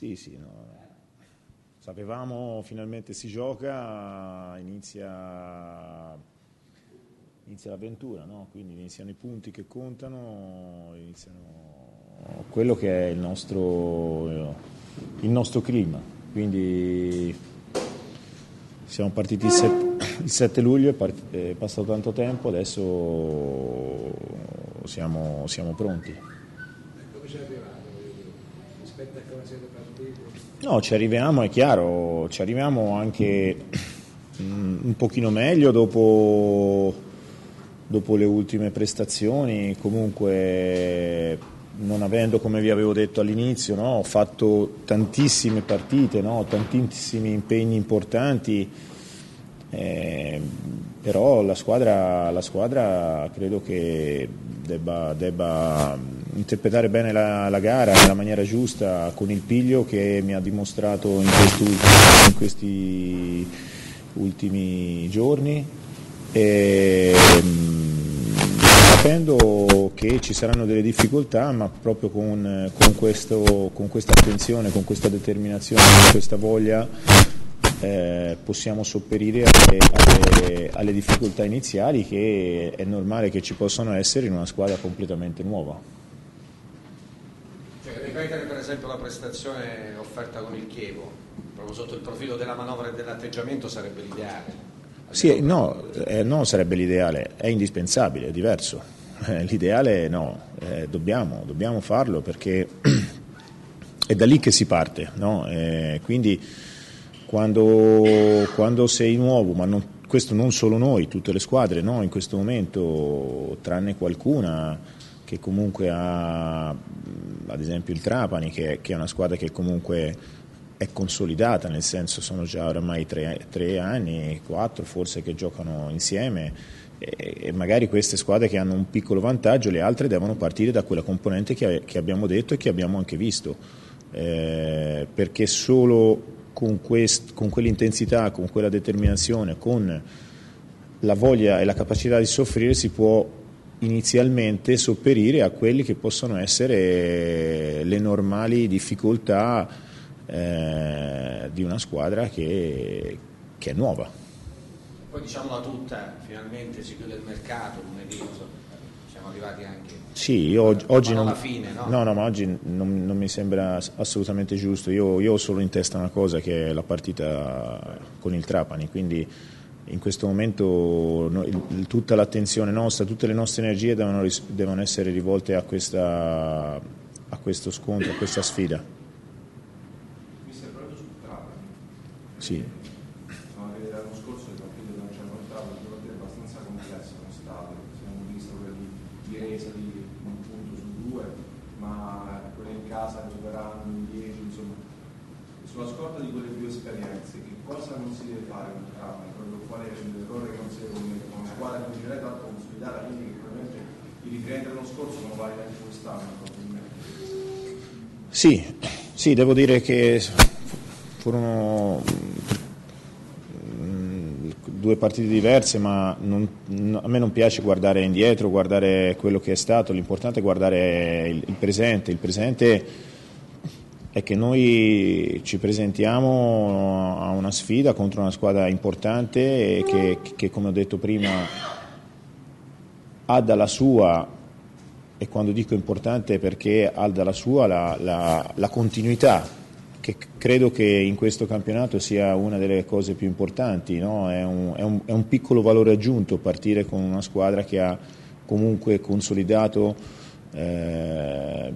Sì, sì, no. sapevamo finalmente si gioca, inizia, inizia l'avventura, no? quindi iniziano i punti che contano, iniziano quello che è il nostro, il nostro clima. Quindi siamo partiti il 7, il 7 luglio, è, part- è, passato tanto tempo, adesso siamo, siamo pronti. Come ci arrivate rispetto a come siete partiti? No, ci arriviamo, è chiaro, ci arriviamo anche mm, un pochino meglio dopo, dopo le ultime prestazioni, comunque non avendo, come vi avevo detto all'inizio, no, fatto tantissime partite, no, tantissimi impegni importanti, eh, però la squadra, la squadra, credo che debba, debba interpretare bene la, la, gara nella maniera giusta con il piglio che mi ha dimostrato in in questi ultimi giorni. E, sapendo che ci saranno delle difficoltà, ma proprio con, con, questo, con questa attenzione, con questa determinazione, con questa voglia eh, possiamo sopperire alle, alle, alle, difficoltà iniziali che è normale che ci possano essere in una squadra completamente nuova. Esempio la prestazione offerta con il Chievo, proprio sotto il profilo della manovra e dell'atteggiamento sarebbe l'ideale. Sì, no, eh, no, sarebbe l'ideale, è indispensabile, è diverso. Eh, l'ideale no, eh, dobbiamo, dobbiamo, farlo perché è da lì che si parte. No? Eh, quindi quando, quando, sei nuovo, ma non, questo non solo noi, tutte le squadre no? in questo momento, tranne qualcuna che comunque ha, ad esempio il Trapani, che, che è una squadra che comunque è consolidata, nel senso sono già oramai tre, tre anni, quattro forse che giocano insieme e, magari queste squadre che hanno un piccolo vantaggio, le altre devono partire da quella componente che, che abbiamo detto e che abbiamo anche visto, eh, perché solo con, quest, con quell'intensità, con quella determinazione, con la voglia e la capacità di soffrire si può inizialmente sopperire a quelli che possono essere le normali difficoltà eh, di una squadra che, che, è nuova. Poi diciamola tutta, finalmente si chiude il mercato lunedì, siamo arrivati anche sì, io oggi non, fine, no? no? No, ma oggi non, non, mi sembra assolutamente giusto. Io, io, ho solo in testa una cosa che è la partita con il Trapani, quindi in questo momento noi, tutta l'attenzione nostra, tutte le nostre energie devono, devono essere rivolte a, questa, a questo scontro, a questa sfida. Sì. Insomma, vedere l'anno scorso il partito che non ci hanno entrato è abbastanza complesso lo stato, abbiamo visto quelli di resa di un punto su due, ma quelli in casa giocheranno in dieci, insomma. Sulla scorta di quelle due esperienze, che cosa non si deve fare con Trapani? Proprio qual è l'errore che non si deve commettere? Una squadra che direi tanto consolidata, quindi che probabilmente i riferenti dell'anno scorso non vale neanche quest'anno probabilmente. Sì, sì, devo dire che furono mm, due partite diverse, ma non, a me non piace guardare indietro, guardare quello che è stato, l'importante è guardare il, il presente. Il presente è che noi ci presentiamo a una sfida contro una squadra importante che, che come ho detto prima ha dalla sua, e quando dico importante è perché ha dalla sua la, la, la continuità che credo che in questo campionato sia una delle cose più importanti, no? è, un, è, un, è, un, piccolo valore aggiunto partire con una squadra che ha comunque consolidato eh,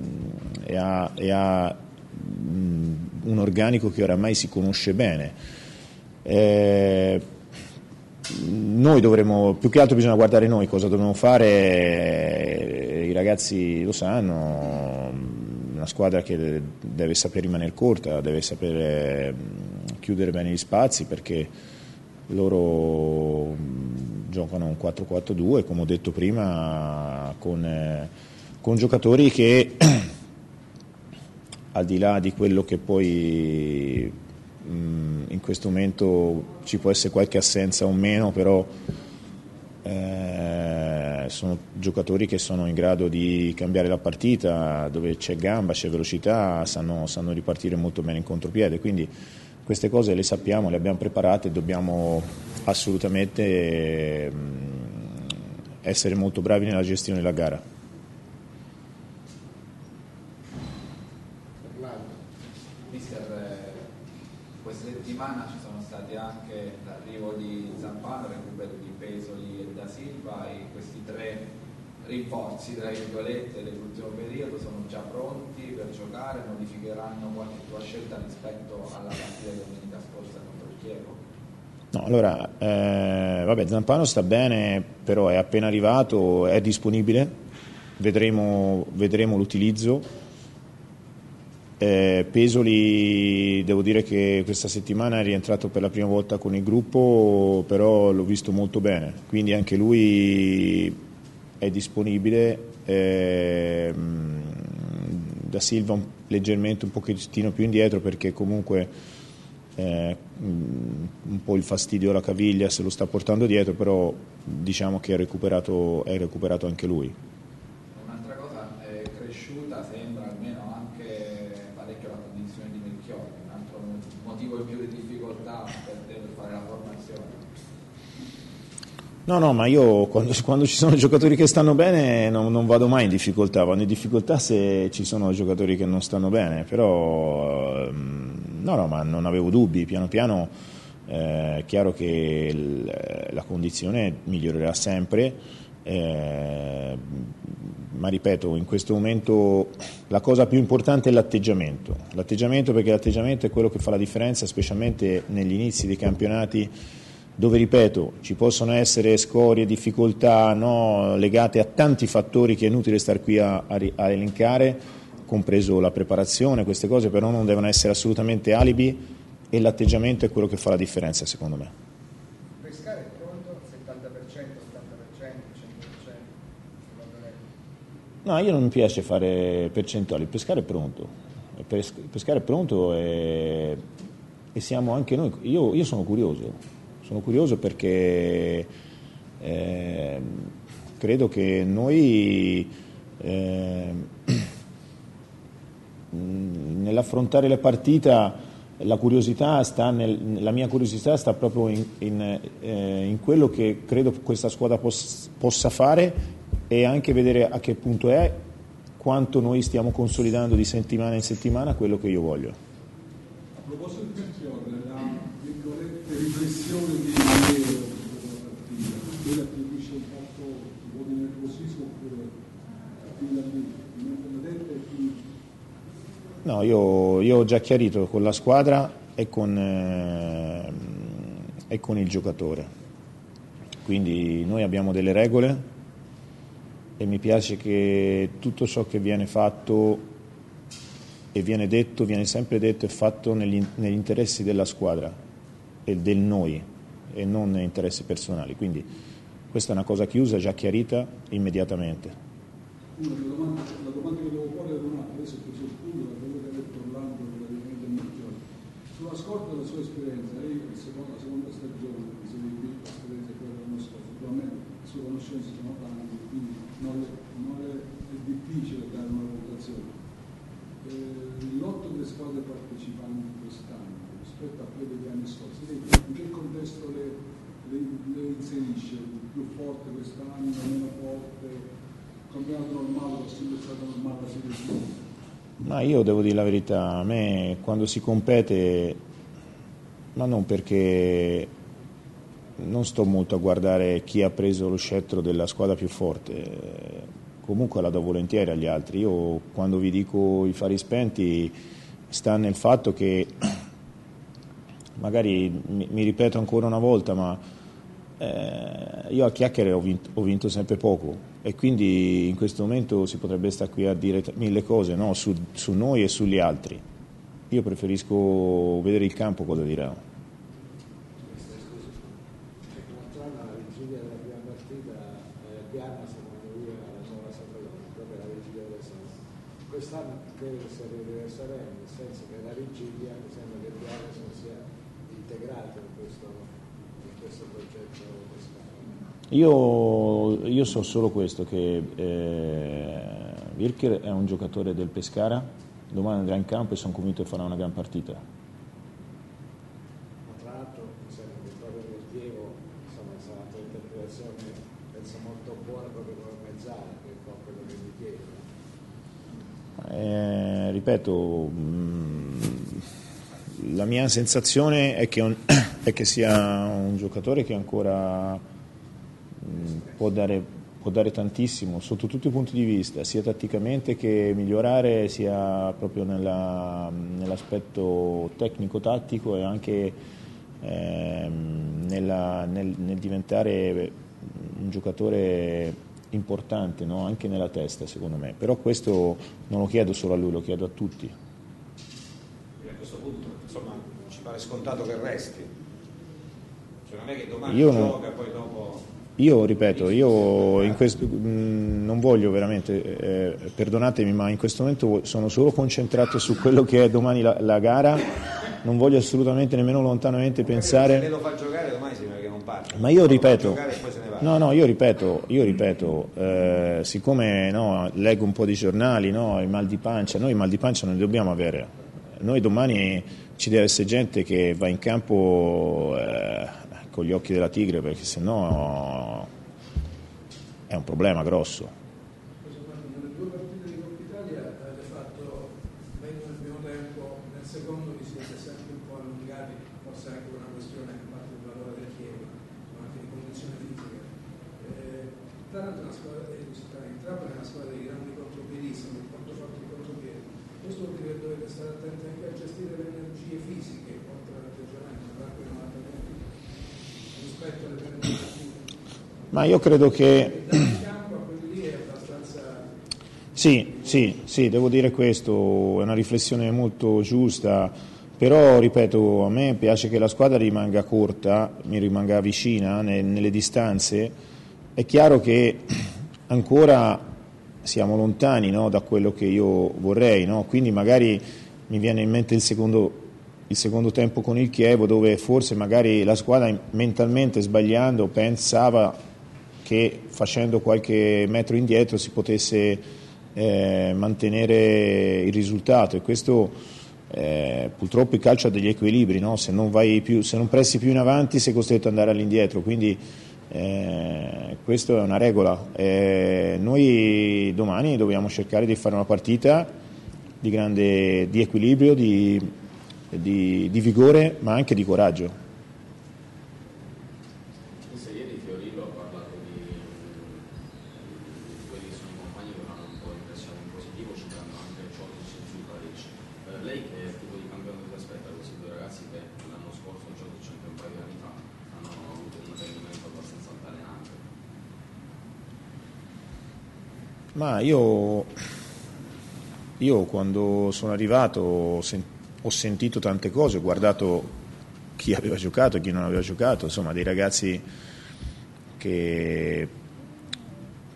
e ha, e ha un organico che oramai si conosce bene. Eh, noi dovremmo, più che altro bisogna guardare noi cosa dobbiamo fare, i ragazzi lo sanno, una squadra che deve sapere rimanere corta, deve sapere mm, chiudere bene gli spazi perché loro mm, giocano un 4-4-2, come ho detto prima, con, eh, con giocatori che al di là di quello che poi mm, in questo momento ci può essere qualche assenza o meno, però eh, sono giocatori che sono in grado di cambiare la partita, dove c'è gamba, c'è velocità, sanno, sanno ripartire molto bene in contropiede, quindi queste cose le sappiamo, le abbiamo preparate e dobbiamo assolutamente mh, essere molto bravi nella gestione della gara. Mister, eh, questa settimana ci sono stati anche l'arrivo di Zampano, il recupero di Pesoli e da Silva e questi tre rinforzi tra virgolette dell'ultimo periodo sono già pronti per giocare, modificheranno qualche tua scelta rispetto alla partita domenica scorsa contro il Chievo? No, allora, eh, vabbè, Zampano sta bene, però è appena arrivato, è disponibile, vedremo, vedremo l'utilizzo. Eh, Pesoli, devo dire che questa settimana è rientrato per la prima volta con il gruppo, però l'ho visto molto bene, quindi anche lui è disponibile. Eh, da Silva un, leggermente un pochettino più indietro perché comunque eh, un po' il fastidio alla caviglia se lo sta portando dietro, però diciamo che è recuperato, è recuperato anche lui. Un'altra cosa, è cresciuta sembra almeno anche parecchio la condizione di Melchiori, un altro motivo in più di difficoltà per te per fare la formazione. No, no, ma io quando, quando, ci sono giocatori che stanno bene non, non, vado mai in difficoltà, vado in difficoltà se ci sono giocatori che non stanno bene, però no, no, ma non avevo dubbi, piano piano eh, è chiaro che il, la condizione migliorerà sempre, eh, ma ripeto, in questo momento la cosa più importante è l'atteggiamento, l'atteggiamento perché l'atteggiamento è quello che fa la differenza, specialmente negli inizi dei campionati dove, ripeto, ci possono essere scorie, difficoltà no, legate a tanti fattori che è inutile stare qui a, a, a, elencare, compreso la preparazione, queste cose però non devono essere assolutamente alibi e l'atteggiamento è quello che fa la differenza secondo me. Pescare è pronto? 70%, 80%, 100%? No, io non mi piace fare percentuali, pescare è pronto, pescare è pronto e, e siamo anche noi, io, io sono curioso, sono curioso perché eh, credo che noi eh, nell'affrontare la partita la nel, la mia curiosità sta proprio in, in, eh, in quello che credo questa squadra pos, possa fare e anche vedere a che punto è quanto noi stiamo consolidando di settimana in settimana quello che io voglio. A proposito di Melchiorre, la riflessione di Piero sulla partita, lui attribuisce un fatto di nervosismo oppure capilla lì, non detto chi... No, io, io, ho già chiarito con la squadra e con, eh, e con il giocatore. Quindi noi abbiamo delle regole e mi piace che tutto ciò che viene fatto e viene detto, viene sempre detto e fatto negli, negli interessi della squadra e del noi e non interessi personali. Quindi questa è una cosa chiusa, già chiarita immediatamente. Una, la, domanda, la domanda che devo porre è un'altra, adesso preso il punto da quello che ha detto Orlando del Maggiore. Sulla scorta della sua esperienza, lei la seconda stagione, di Serie B, l'esperienza è quella dell'anno scorso, naturalmente le sue conoscenze sono tante, quindi non è, non è, è difficile dare una valutazione. Eh, lotto delle squadre partecipanti quest'anno rispetto a quelle degli anni scorsi, in che contesto le, le, le inserisce? Più forte quest'anno, meno forte? campionato normale, è stato normale la Serie Ma io devo dire la verità, a me quando si compete, ma non perché non sto molto a guardare chi ha preso lo scettro della squadra più forte, comunque la do volentieri agli altri. Io quando vi dico i fari spenti sta nel fatto che, magari mi, mi ripeto ancora una volta, ma eh, io a chiacchiere ho vinto, ho vinto, sempre poco e quindi in questo momento si potrebbe stare qui a dire mille cose no? su, su, noi e sugli altri. Io preferisco vedere il campo cosa dirà. Quest'anno credo che sia diversamente, nel senso che la vigilia mi sembra che Piana sia integrato in questo, in questo progetto quest'anno. Io, io so solo questo, che eh, Virker è un giocatore del Pescara, domani andrà in campo e sono convinto che farà una gran partita. Tra. Eh, ripeto, mh, la mia sensazione è che, un- è che sia un giocatore che ancora può, dare, può dare tantissimo sotto tutti i punti di vista, sia tatticamente che migliorare, sia proprio nella- nell'aspetto tecnico-tattico e anche ehm, nella- nel, nel diventare un giocatore importante no? anche nella testa secondo me, però questo non lo chiedo solo a lui, lo chiedo a tutti. Quindi a questo punto insomma ci pare scontato che resti. Cioè non è che domani Io non- gioca e poi dopo. Io ripeto, io in questo, mh, non voglio veramente, eh, perdonatemi, ma in questo momento sono solo concentrato su quello che è domani la, la gara, non voglio assolutamente nemmeno lontanamente Se pensare. lo fa giocare domani sembra che non parte. Ma io ripeto, se ne no, no, io ripeto, io ripeto eh, siccome no, leggo un po' di giornali, no, il mal di pancia, noi il mal di pancia non li dobbiamo avere. Noi domani ci deve essere gente che va in campo eh, con gli occhi della tigre perché sennò è un problema grosso. Questo vuol dire che dovete stare attenti anche a gestire le energie fisiche oltre all'atteggiamento, anche non atteggiamento rispetto alle prendite Ma io credo che Sì, sì, sì, devo dire questo, è una riflessione molto giusta, però ripeto, a me piace che la squadra rimanga corta, mi rimanga vicina ne- nelle distanze. È chiaro che ancora siamo lontani no, da quello che io vorrei, no? quindi magari mi viene in mente il secondo, il secondo tempo con il Chievo dove forse magari la squadra mentalmente sbagliando pensava che facendo qualche metro indietro si potesse eh, mantenere il risultato e questo eh, purtroppo il calcio ha degli equilibri, no? se, non vai più, se non pressi più in avanti sei costretto ad andare all'indietro, quindi eh, questa è una regola. Eh, noi domani dobbiamo cercare di fare una partita di grande di equilibrio, di, di- di vigore ma anche di coraggio. Forse ieri Fiorillo ha parlato di, di quelli che sono i compagni che avranno un po' impressione in positivo, citando anche Ciocic Zuparic. Lei che tipo di campione si aspetta da questi due ragazzi che l'anno scorso, Ciocic anche un paio di anni fa, hanno avuto un rendimento abbastanza altalenante? Ma io, io quando sono arrivato ho, sen- ho sentito tante cose, ho guardato chi aveva giocato e chi non aveva giocato, insomma dei ragazzi che,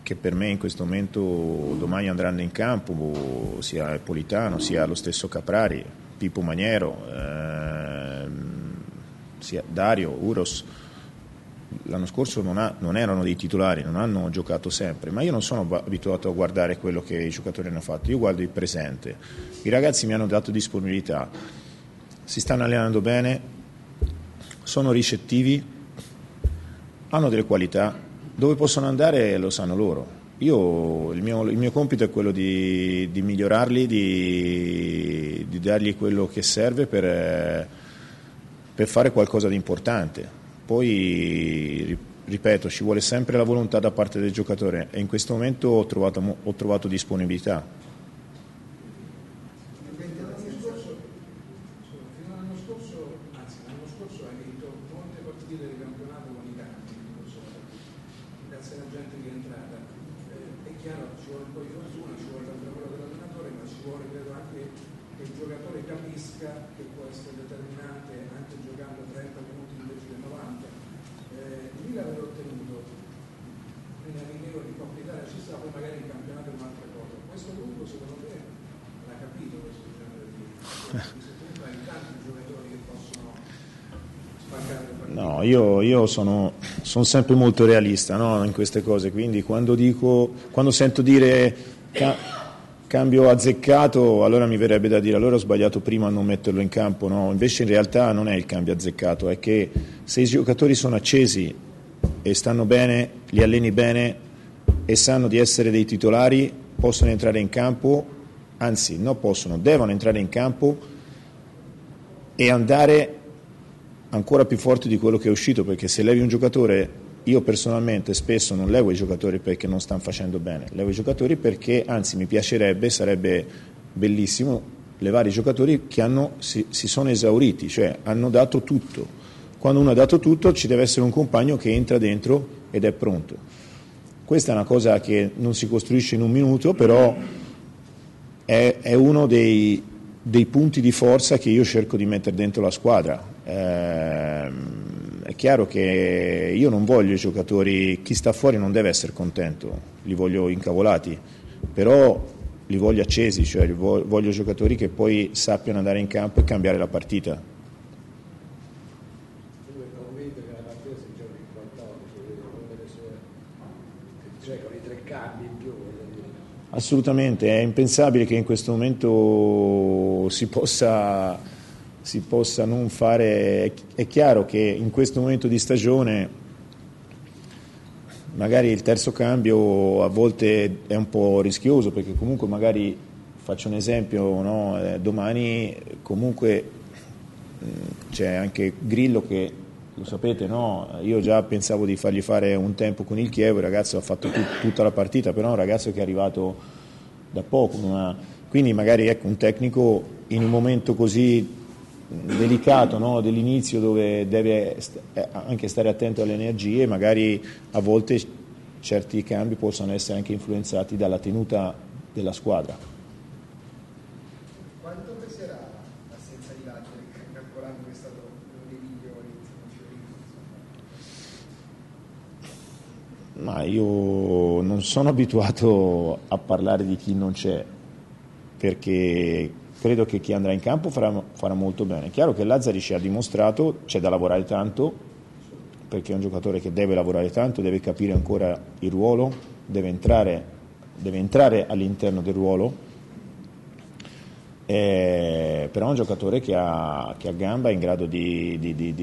che per me in questo momento domani andranno in campo, sia Politano, sia lo stesso Caprari, Pippo Maniero, ehm, sia Dario, Uros l'anno scorso non, ha- non erano dei titolari, non hanno giocato sempre, ma io non sono abituato a guardare quello che i giocatori hanno fatto, io guardo il presente. I ragazzi mi hanno dato disponibilità, si stanno allenando bene, sono ricettivi, hanno delle qualità, dove possono andare lo sanno loro. Io, il, mio, il mio compito è quello di, di migliorarli, di, di dargli quello che serve per, per fare qualcosa di importante. Poi, ri- ripeto, ci vuole sempre la volontà da parte del giocatore e in questo momento ho trovato, ho trovato disponibilità. Fino all'anno scorso, scusa, fino all'anno scorso, anzi l'anno scorso hai vinto molte partite di campionato con i campi, grazie alla gente che è entrata. Eh, è chiaro, ci vuole un po' di fortuna, ci vuole tanto lavoro dell'allenatore, ma ci vuole credo anche che il giocatore capisca che può essere determinante anche giocando 30 minuti invece che 90. Eh, lì l'avevo ottenuto, quindi amichevole di Coppa Italia ci sta, poi magari in campionato è un'altra cosa. Questo gruppo secondo me l'ha capito questo genere di visto che hai tanti giocatori che possono spaccare le partite. Io, io sono, sono sempre molto realista no, in queste cose, quindi quando, dico, quando sento dire ca- cambio azzeccato, allora mi verrebbe da dire allora ho sbagliato prima a non metterlo in campo, no? invece in realtà non è il cambio azzeccato, è che se i giocatori sono accesi e stanno bene, li alleni bene e sanno di essere dei titolari, possono entrare in campo, anzi non possono, devono entrare in campo e andare ancora più forte di quello che è uscito, perché se levi un giocatore, io personalmente spesso non levo i giocatori perché non stanno facendo bene, levo i giocatori perché anzi mi piacerebbe, sarebbe bellissimo levare i giocatori che hanno, si, si sono esauriti, cioè hanno dato tutto. Quando uno ha dato tutto ci deve essere un compagno che entra dentro ed è pronto. Questa è una cosa che non si costruisce in un minuto, però è, è uno dei, dei punti di forza che io cerco di mettere dentro la squadra. Eh, è chiaro che io non voglio i giocatori, chi sta fuori non deve essere contento, li voglio incavolati, però li voglio accesi, cioè voglio giocatori che poi sappiano andare in campo e cambiare la partita. Assolutamente, è impensabile che in questo momento si possa, si possa non fare, è chiaro che in questo momento di stagione magari il terzo cambio a volte è un po' rischioso perché comunque magari, faccio un esempio, no? eh, domani comunque c'è anche Grillo che lo sapete, no? Io già pensavo di fargli fare un tempo con il Chievo, il ragazzo ha fatto tut, tutta la partita, però è un ragazzo che è arrivato da poco, ma... quindi magari ecco, un tecnico in un momento così delicato no? dell'inizio dove deve eh, anche stare attento alle energie, magari a volte certi cambi possono essere anche influenzati dalla tenuta della squadra. Ma io non sono abituato a parlare di chi non c'è, perché credo che chi andrà in campo farà, farà molto bene. È chiaro che Lazzari ci ha dimostrato, c'è da lavorare tanto, perché è un giocatore che deve lavorare tanto, deve capire ancora il ruolo, deve entrare, deve entrare all'interno del ruolo eh, però è un giocatore che ha, che ha gamba, è in grado di, di, di,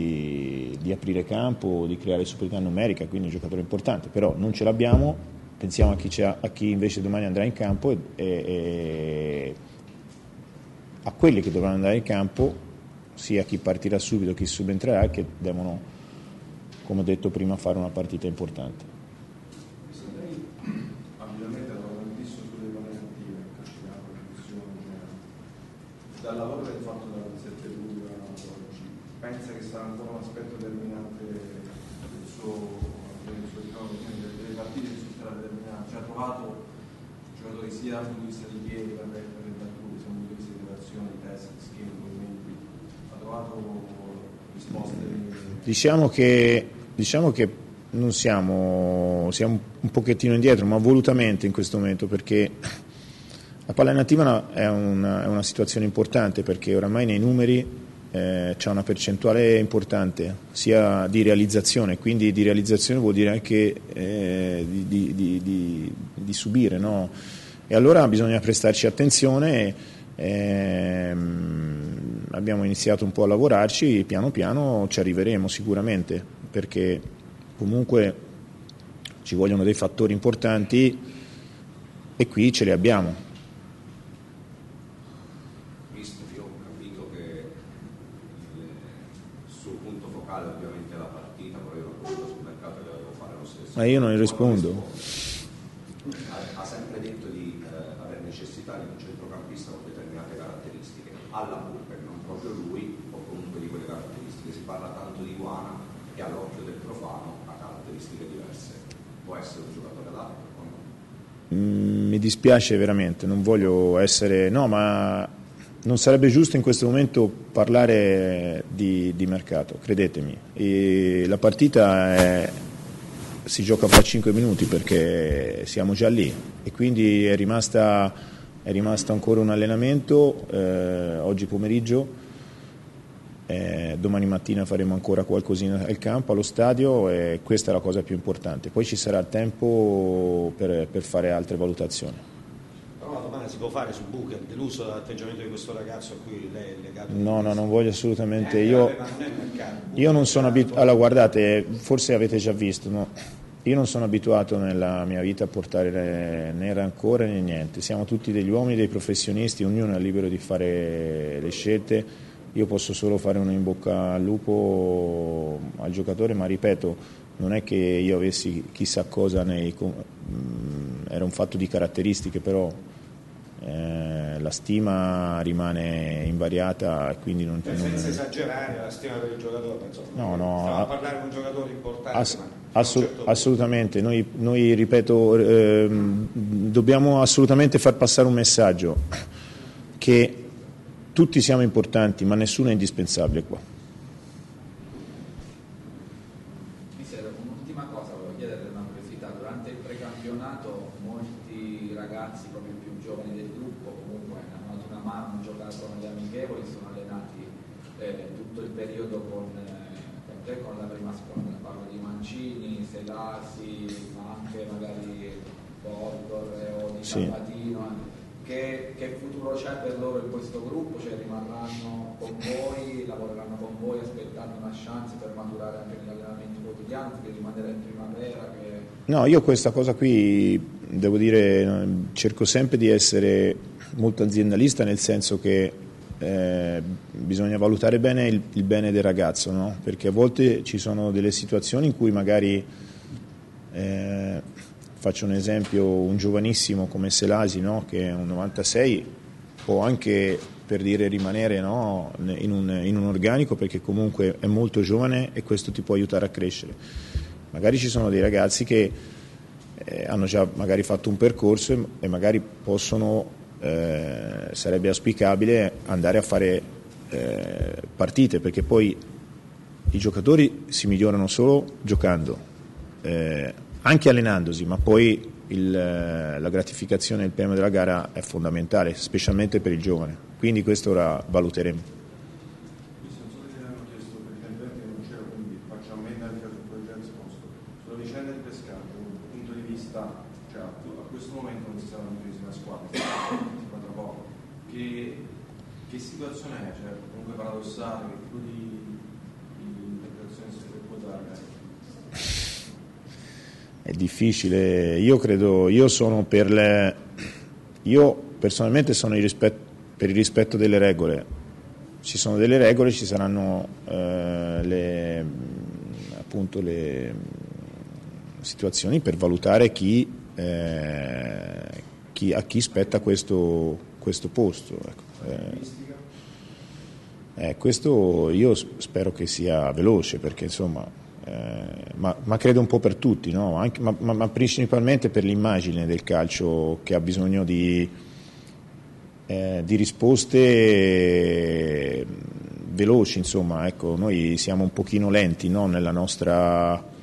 di, aprire campo, di creare superiorità numerica, quindi è un giocatore importante, però non ce l'abbiamo, pensiamo a chi, a chi invece domani andrà in campo e, e, a quelli che dovranno andare in campo, sia chi partirà subito, chi subentrerà, che devono, come ho detto prima, fare una partita importante. dal lavoro che hai fatto dal 7 luglio a oggi, pensa che sarà ancora un aspetto determinante del suo, del suo ritorno, delle, delle partite che sarà determinante? Cioè ha trovato giocatori sia dal punto di vista di piedi, per le battute, sia dal punto di vista di relazioni, test, schemi, movimenti, ha trovato risposte? Diciamo che, diciamo che non siamo, siamo un pochettino indietro, ma volutamente in questo momento perché la palla nativa è una, è una situazione importante perché oramai nei numeri eh, c'è una percentuale importante sia di realizzazione, quindi di realizzazione vuol dire anche eh, di, di, di, di, subire. No? E allora bisogna prestarci attenzione. Ehm, abbiamo iniziato un po' a lavorarci, piano piano ci arriveremo sicuramente perché comunque ci vogliono dei fattori importanti e qui ce li abbiamo. Ma io non rispondo. Ha sempre detto di eh, avere necessità di un centrocampista con determinate caratteristiche, alla Burper, non proprio lui, o comunque di quelle caratteristiche. Si parla tanto di Guana che all'occhio del profano ha caratteristiche diverse. Può essere un giocatore adatto o no? Mm, mi dispiace veramente, non voglio essere... No, ma non sarebbe giusto in questo momento parlare di, di mercato, credetemi. E la partita è, si gioca fra 5 minuti perché siamo già lì e quindi è, rimasta, è rimasto ancora un allenamento eh, oggi pomeriggio eh, domani mattina faremo ancora qualcosina al campo, allo stadio e questa è la cosa più importante. Poi ci sarà tempo per, per fare altre valutazioni. Però la domanda si può fare su Booker, deluso dall'atteggiamento di questo ragazzo a cui lei è legato? No, no, non voglio assolutamente. Eh, Io, io non sono abituato. Allora, guardate, forse avete già visto, no? Io non sono abituato nella mia vita a portare né rancore né niente. Siamo tutti degli uomini, dei professionisti, ognuno è libero di fare le scelte. Io posso solo fare un in bocca al lupo al giocatore, ma ripeto, non è che io avessi chissà cosa nei. mm, Era un fatto di caratteristiche, però eh, la stima rimane invariata e quindi non, Cioè, non- senza esagerare la stima per il giocatore, insomma. No, no, Stiamo a parlare di un giocatore importante, Ass- assu- certo assolutamente, noi, noi, ripeto, ehm, dobbiamo assolutamente far passare un messaggio che tutti siamo importanti, ma nessuno è indispensabile qua. Mister, un'ultima cosa, volevo chiedere una curiosità. Durante il precampionato molti ragazzi proprio più giovani del gruppo comunque hanno dato una mano, hanno giocato negli amichevoli, sono allenati eh, tutto il periodo con, eh, con te, con la prima squadra. Parlo di Mancini, Selasi, ma anche magari Bordor o di Sì. Sabatino. Che, che futuro c'è per loro in questo gruppo? Cioè rimarranno con voi, lavoreranno con voi aspettando una chance per maturare anche negli allenamenti quotidiani, che rimanere in primavera? Che... No, io questa cosa qui, devo dire, cerco sempre di essere molto aziendalista nel senso che eh, bisogna valutare bene il, il bene del ragazzo, no? perché a volte ci sono delle situazioni in cui magari, eh, faccio un esempio, un giovanissimo come Selasi, no? che è un 96, può anche per dire rimanere no? in, un, in un organico perché comunque è molto giovane e questo ti può aiutare a crescere. Magari ci sono dei ragazzi che eh, hanno già magari fatto un percorso e, e magari possono, eh, sarebbe auspicabile andare a fare eh, partite perché poi i giocatori si migliorano solo giocando, eh, anche allenandosi, ma poi il, eh, la gratificazione e il premio della gara è fondamentale, specialmente per il giovane. Quindi questo ora valuteremo. Cioè situazione è? Cioè, comunque paradossale, tipo di, di interpretazione si può dare? È difficile, io credo, io sono per le, io personalmente sono il rispet- per il rispetto delle regole. Ci sono delle regole, ci saranno eh, le, appunto le situazioni per valutare chi, eh, chi- a chi spetta questo, questo posto. ecco. Eh, eh, questo io spero che sia veloce perché insomma, eh, ma, ma credo un po' per tutti, no? Anche- ma, ma- ma principalmente per l'immagine del calcio che ha bisogno di, eh, di risposte eh, veloci, insomma, ecco, noi siamo un pochino lenti no? nella nostra...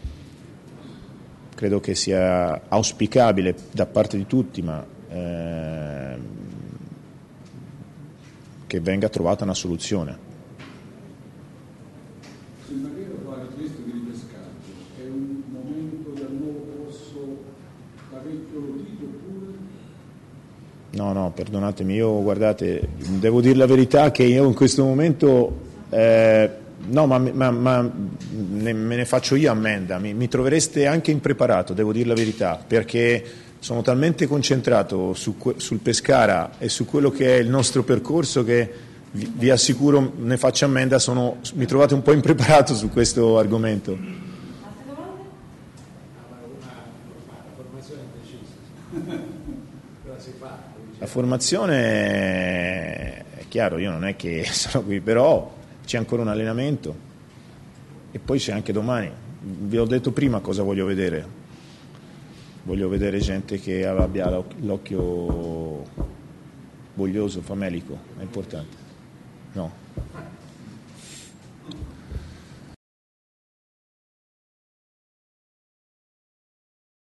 Credo che sia auspicabile da parte di tutti, ma ehm, che venga trovata una soluzione. Se magari fa il gesto di ripescaggio, è un momento del nuovo corso parecchio lotito oppure No, no, perdonatemi, io guardate, devo dire la verità che io in questo momento, eh, no, ma, ma- ma ne- me ne faccio io ammenda, mi, mi trovereste anche impreparato, devo dire la verità, perché sono talmente concentrato su sul Pescara e su quello che è il nostro percorso che vi, vi assicuro, ne faccio ammenda, sono- mi trovate un po' impreparato su questo argomento. Altre domande? Ma una, ma la formazione è decisa. Cosa si fa? La formazione è chiaro, io non è che sono qui, però c'è ancora un allenamento e poi c'è anche domani. Vi ho detto prima cosa voglio vedere. Voglio vedere gente che abbia l'oc- l'occhio voglioso, famelico, è importante. No.